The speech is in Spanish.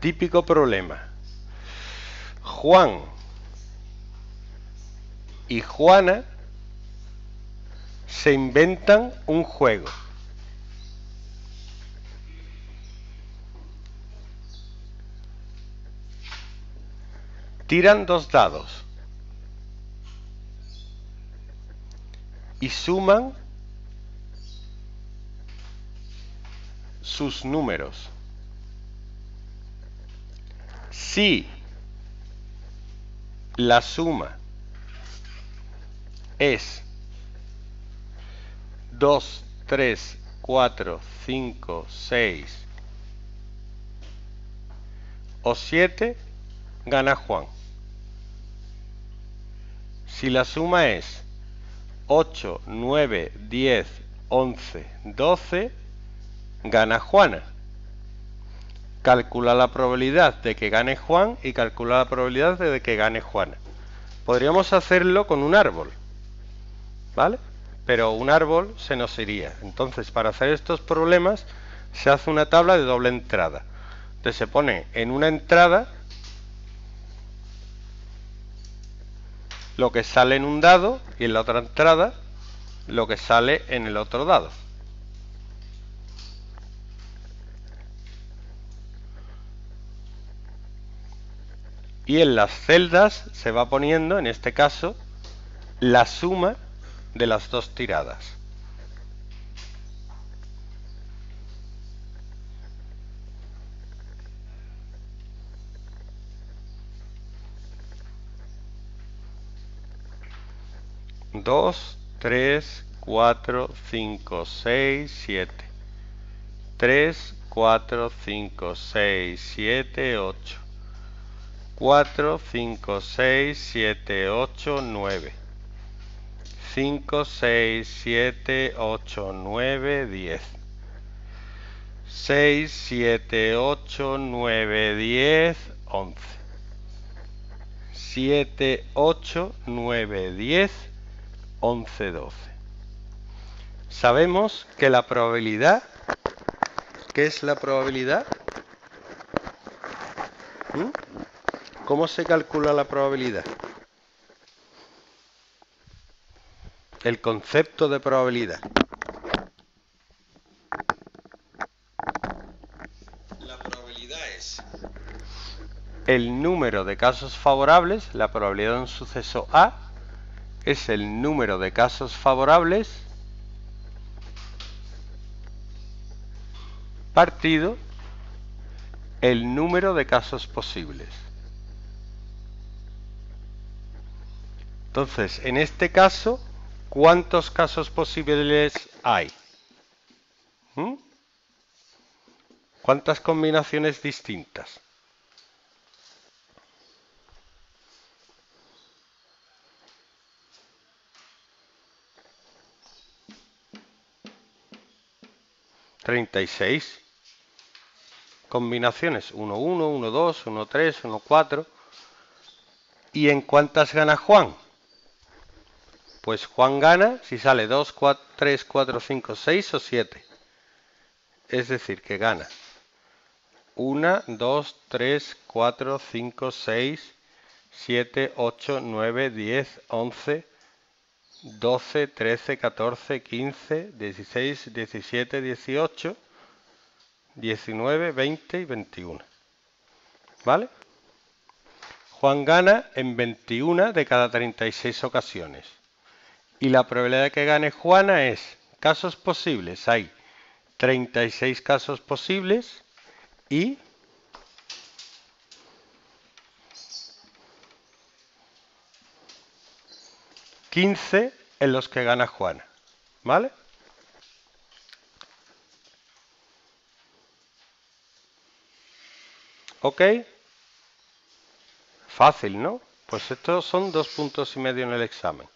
Típico problema. Juan y Juana se inventan un juego. Tiran dos dados y suman sus números. Si la suma es 2, 3, 4, 5, 6 o 7, gana Juan. Si la suma es 8, 9, 10, 11, 12, gana Juana. Calcula la probabilidad de que gane Juan y calcula la probabilidad de que gane Juana. Podríamos hacerlo con un árbol, ¿vale? Pero un árbol se nos iría. Entonces, para hacer estos problemas, se hace una tabla de doble entrada. Entonces se pone en una entrada lo que sale en un dado y en la otra entrada lo que sale en el otro dado. Y en las celdas se va poniendo, en este caso, la suma de las dos tiradas. Dos, tres, cuatro, cinco, seis, siete. Tres, cuatro, cinco, seis, siete, ocho. 4, 5, 6, 7, 8, 9. 5, 6, 7, 8, 9, 10. 6, 7, 8, 9, 10, 11. 7, 8, 9, 10, 11, 12. Sabemos que la probabilidad, ¿qué es la probabilidad? ¿Mm? ¿Cómo se calcula la probabilidad? El concepto de probabilidad. La probabilidad es el número de casos favorables, la probabilidad de un suceso A es el número de casos favorables partido el número de casos posibles. Entonces, en este caso, ¿cuántos casos posibles hay? ¿Mm? ¿Cuántas combinaciones distintas? Treinta y seis combinaciones. 1, 1, 1, 2, 1, 3, 1, 4. ¿Y en cuántas gana Juan? Pues Juan gana si sale 2, 4, 3, 4, 5, 6 o 7. Es decir, que gana 1, 2, 3, 4, 5, 6, 7, 8, 9, 10, 11, 12, 13, 14, 15, 16, 17, 18, 19, 20 y 21. ¿Vale? Juan gana en 21 de cada 36 ocasiones. Y la probabilidad de que gane Juana es casos posibles. Hay 36 casos posibles y ...15 en los que gana Juana. ¿Vale? ¿Ok? Fácil, ¿no? Pues estos son dos puntos y medio en el examen.